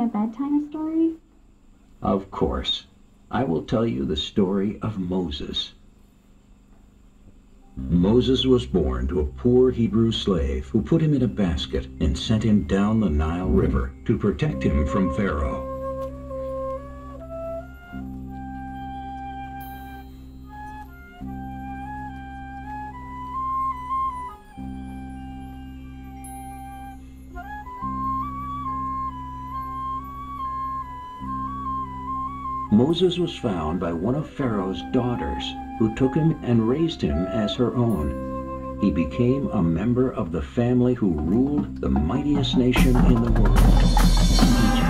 a bedtime story? Of course. I will tell you the story of Moses. Moses was born to a poor Hebrew slave who put him in a basket and sent him down the Nile River to protect him from Pharaoh. Moses was found by one of Pharaoh's daughters, who took him and raised him as her own. He became a member of the family who ruled the mightiest nation in the world, Egypt.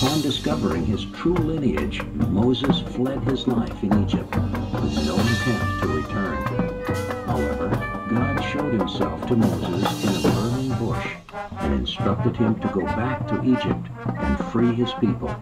Upon discovering his true lineage, Moses fled his life in Egypt with no intent to return. However, God showed himself to Moses in a burning bush and instructed him to go back to Egypt and free his people.